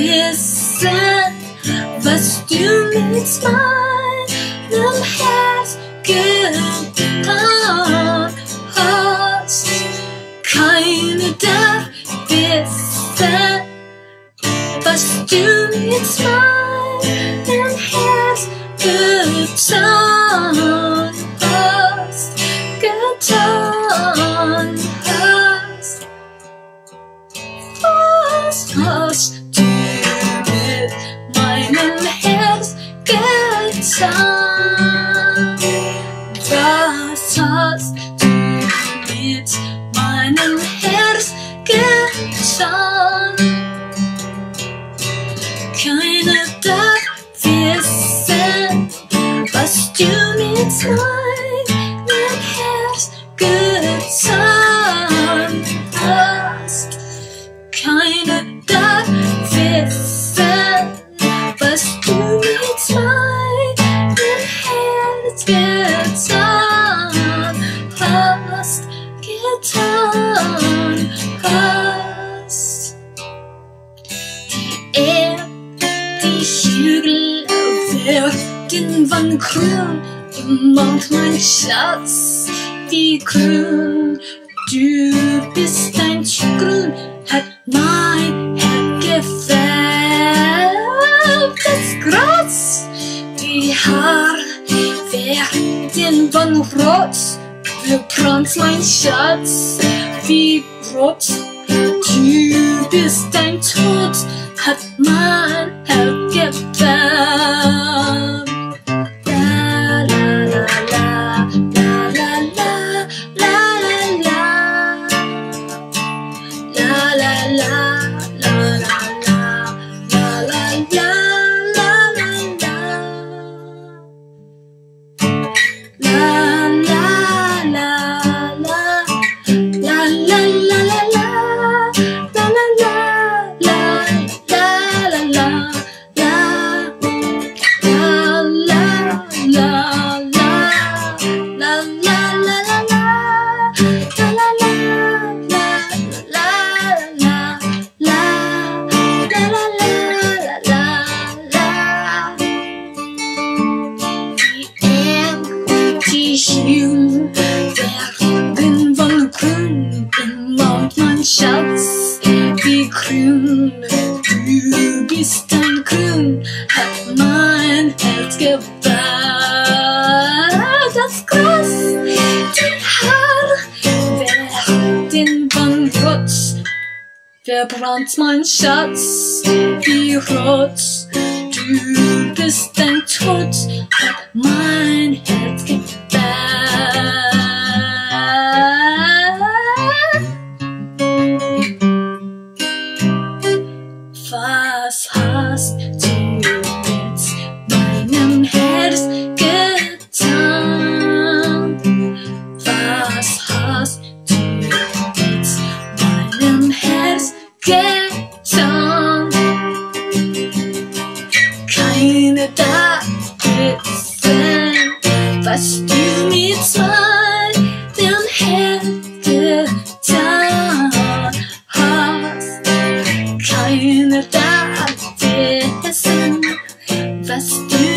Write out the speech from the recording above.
wissen, was du mit meinem Herz getan hast. Keiner darf wissen, was du mit meinem Herz getan hast, getan hast. Was hast getan? Was hast du mit meinem? Keiner darf wissen, was du mit meinem getan hast, getan hast. Er, die Hügel werden wann grün, umarmt mein Schatz, wie grün. Du bist ein grün, hat mein wann rot, verbrannt mein Schatz, wie rot. Du bist ein Tod, hat mein Herz. Ein grün, hat mein Herz gebaut. Das Gras, die Haare werden von rot, verbrannt mein Schatz, wie rot. Du bist ein Tod, hat mein Herz gebaut. Wissen, was du mit meinem Herz getan hast. Keine wissen, was du